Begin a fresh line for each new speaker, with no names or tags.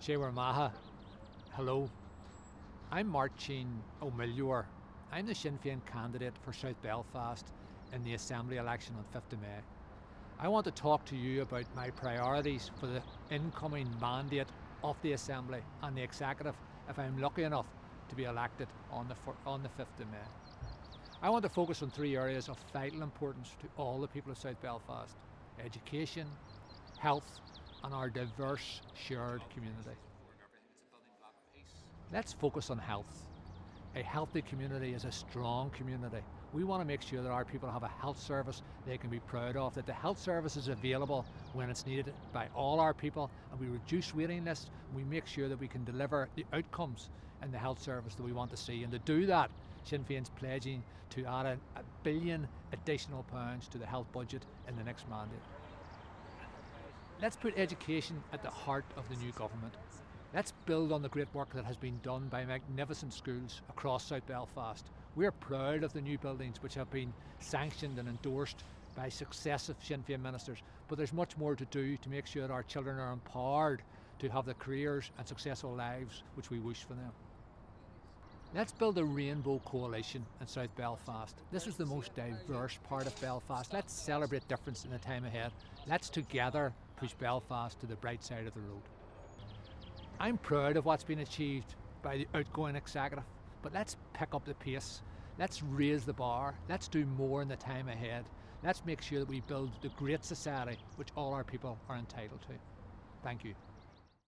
Shewer Maha, hello. I'm Martin O'Millior. I'm the Sinn Féin candidate for South Belfast in the Assembly election on 5th of May. I want to talk to you about my priorities for the incoming mandate of the Assembly and the Executive if I'm lucky enough to be elected on the, on the 5th of May. I want to focus on three areas of vital importance to all the people of South Belfast education, health, and our diverse shared community. Let's focus on health. A healthy community is a strong community. We want to make sure that our people have a health service they can be proud of, that the health service is available when it's needed by all our people, and we reduce waiting lists. We make sure that we can deliver the outcomes in the health service that we want to see. And to do that, Sinn Féin's pledging to add a, a billion additional pounds to the health budget in the next mandate. Let's put education at the heart of the new government. Let's build on the great work that has been done by magnificent schools across South Belfast. We're proud of the new buildings which have been sanctioned and endorsed by successive Sinn Féin ministers, but there's much more to do to make sure that our children are empowered to have the careers and successful lives which we wish for them. Let's build a rainbow coalition in South Belfast. This is the most diverse part of Belfast. Let's celebrate difference in the time ahead. Let's together push Belfast to the bright side of the road. I'm proud of what's been achieved by the outgoing executive, but let's pick up the pace. Let's raise the bar. Let's do more in the time ahead. Let's make sure that we build the great society which all our people are entitled to. Thank you.